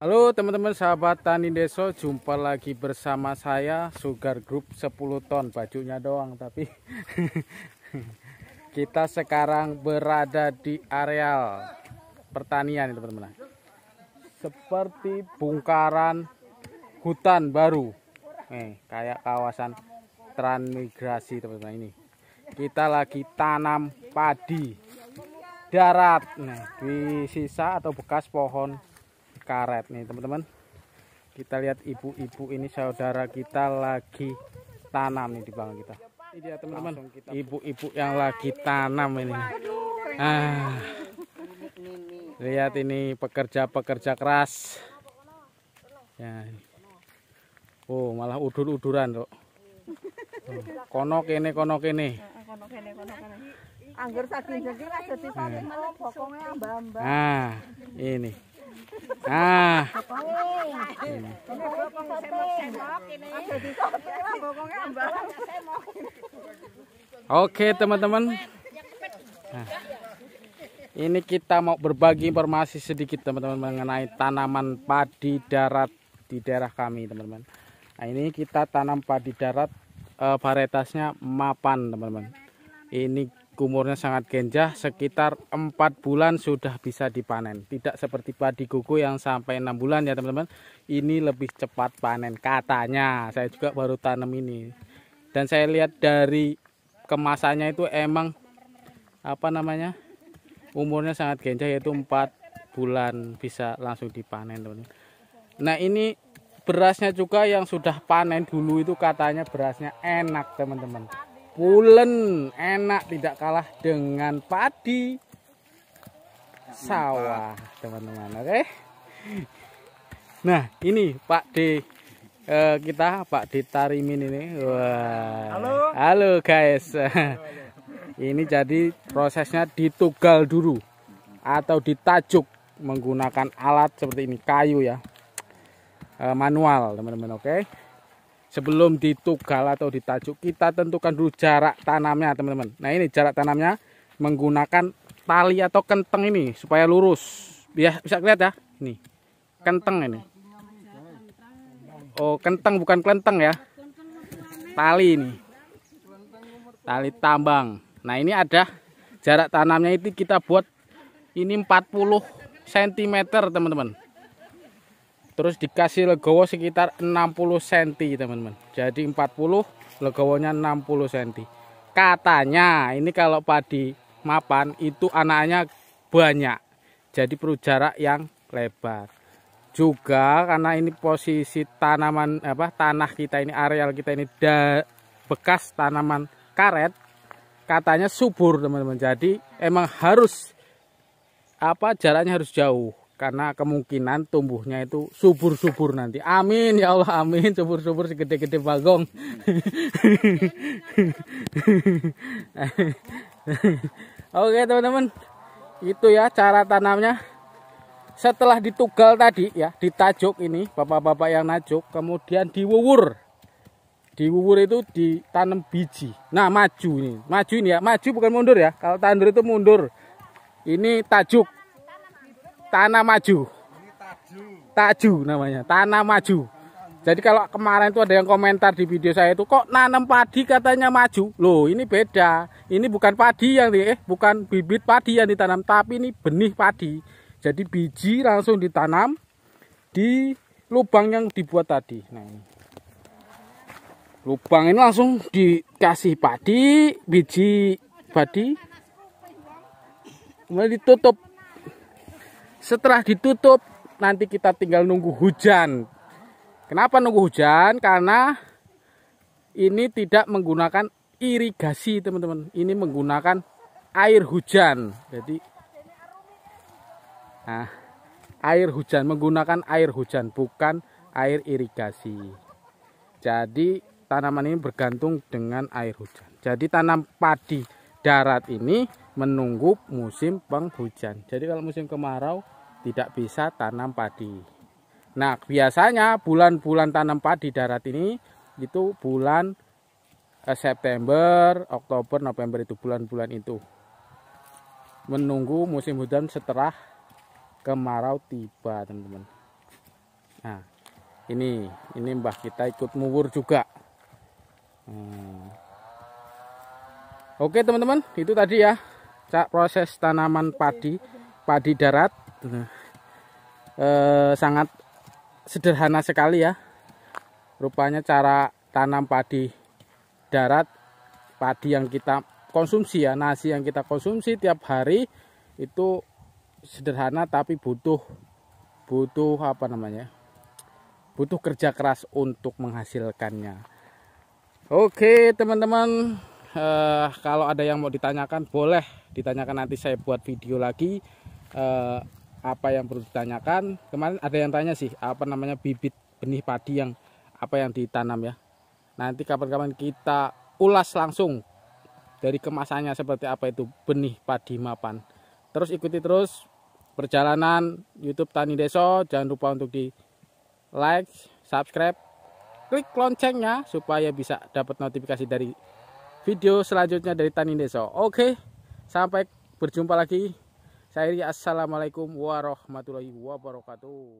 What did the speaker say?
Halo teman-teman sahabat Tani Deso, jumpa lagi bersama saya Sugar Group 10 ton, bajunya doang tapi kita sekarang berada di areal pertanian teman-teman. Seperti bongkaran hutan baru. Nih, kayak kawasan transmigrasi teman-teman ini. Kita lagi tanam padi darat. Nah, di sisa atau bekas pohon karet nih teman-teman. Kita lihat ibu-ibu ini saudara kita lagi tanam nih di belakang kita. Ini dia teman-teman. Ibu-ibu yang lagi tanam ini. Ah. Lihat ini pekerja-pekerja keras. Ya. Oh malah udur-uduran kok oh, konok ini konok ini anggur saking jadi nah ini Ah. Oke teman-teman. Nah, ini kita mau berbagi informasi sedikit teman-teman mengenai tanaman padi darat di daerah kami teman-teman. Nah ini kita tanam padi darat uh, varietasnya mapan teman-teman. Ini umurnya sangat genjah sekitar empat bulan sudah bisa dipanen. Tidak seperti padi kuku yang sampai enam bulan ya teman-teman. Ini lebih cepat panen katanya. Saya juga baru tanam ini. Dan saya lihat dari kemasannya itu emang apa namanya umurnya sangat genjah yaitu empat bulan bisa langsung dipanen teman-teman. Nah ini berasnya juga yang sudah panen dulu itu katanya berasnya enak teman-teman pulen enak tidak kalah dengan padi. Sawah teman-teman oke? Okay? nah ini Pak D uh, kita Pak D Tarimin ini. Wah. Halo. Halo guys. Ini jadi prosesnya ditugal dulu atau ditajuk menggunakan alat seperti ini kayu ya. Uh, manual teman-teman oke? okay? Sebelum ditugal atau ditajuk kita tentukan dulu jarak tanamnya teman-teman. Nah ini jarak tanamnya menggunakan tali atau kenteng ini supaya lurus. Biar bisa lihat ya? Ini kenteng ini. Oh kenteng bukan kelenteng ya? Tali ini. Tali tambang. Nah ini ada jarak tanamnya itu kita buat ini 40 cm teman-teman terus dikasih legowo sekitar 60 cm teman-teman. Jadi 40 legowonya 60 cm katanya ini kalau padi mapan itu anaknya banyak. Jadi perlu jarak yang lebar. Juga karena ini posisi tanaman apa tanah kita ini areal kita ini da, bekas tanaman karet katanya subur teman-teman. Jadi emang harus apa jaraknya harus jauh karena kemungkinan tumbuhnya itu subur-subur nanti. Amin ya Allah, amin. Subur-subur segede-gede bagong. Oke teman-teman, itu ya cara tanamnya. Setelah ditugal tadi ya, ditajuk ini, bapak-bapak yang najuk, kemudian diwuwur. Diwuwur itu ditanam biji. Nah maju ini, maju ini ya, maju bukan mundur ya. Kalau tandur itu mundur. Ini tajuk tanah maju. Taju namanya, tanah maju. Jadi kalau kemarin itu ada yang komentar di video saya itu kok nanam padi katanya maju. Loh, ini beda. Ini bukan padi yang di, eh bukan bibit padi yang ditanam, tapi ini benih padi. Jadi biji langsung ditanam di lubang yang dibuat tadi. Nah, ini. Lubang ini langsung dikasih padi, biji padi. Kemudian ditutup setelah ditutup nanti kita tinggal nunggu hujan. Kenapa nunggu hujan? Karena ini tidak menggunakan irigasi teman-teman. Ini menggunakan air hujan. Jadi nah, air hujan menggunakan air hujan bukan air irigasi. Jadi tanaman ini bergantung dengan air hujan. Jadi tanam padi darat ini menunggu musim penghujan. Jadi kalau musim kemarau tidak bisa tanam padi. Nah, biasanya bulan-bulan tanam padi darat ini itu bulan eh, September, Oktober, November itu bulan-bulan itu. Menunggu musim hujan setelah kemarau tiba, teman-teman. nah ini ini mbah kita ikut mubur juga hmm. oke teman-teman itu tadi ya proses tanaman padi padi darat. Eh, sangat sederhana sekali ya. Rupanya cara tanam padi darat padi yang kita konsumsi ya nasi yang kita konsumsi tiap hari itu sederhana tapi butuh butuh apa namanya? Butuh kerja keras untuk menghasilkannya. Oke teman-teman eh, kalau ada yang mau ditanyakan boleh ditanyakan nanti saya buat video lagi eh, apa yang perlu ditanyakan kemarin ada yang tanya sih apa namanya bibit benih padi yang apa yang ditanam ya nanti kapan-kapan kita ulas langsung dari kemasannya seperti apa itu benih padi mapan. Terus ikuti terus perjalanan YouTube Tani Deso. Jangan lupa untuk di like, subscribe, klik loncengnya supaya bisa dapat notifikasi dari video selanjutnya dari Tani Deso. Oke, sampai berjumpa lagi. Saya Assalamualaikum warahmatullahi wabarakatuh.